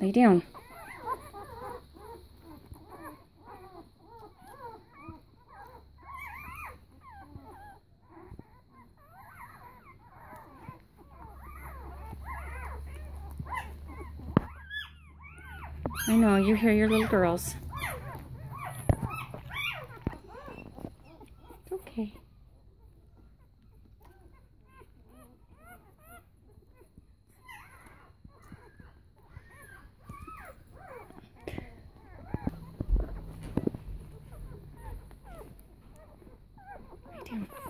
Lay down. I know, you hear your little girls. It's okay. him.